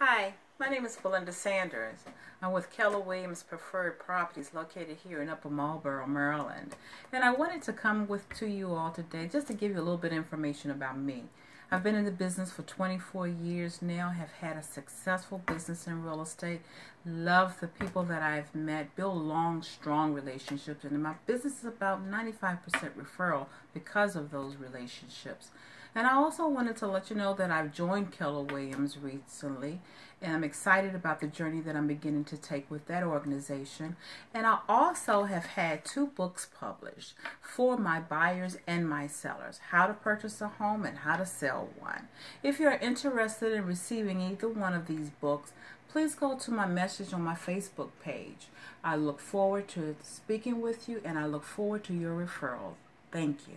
Hi, my name is Belinda Sanders. I'm with Keller Williams Preferred Properties located here in Upper Marlboro, Maryland. And I wanted to come with to you all today just to give you a little bit of information about me. I've been in the business for 24 years now, have had a successful business in real estate, love the people that I've met, build long, strong relationships, and my business is about 95% referral because of those relationships. And I also wanted to let you know that I've joined Keller Williams recently, and I'm excited about the journey that I'm beginning to take with that organization. And I also have had two books published for my buyers and my sellers how to purchase a home and how to sell one. If you're interested in receiving either one of these books, please go to my message on my Facebook page. I look forward to speaking with you and I look forward to your referrals. Thank you.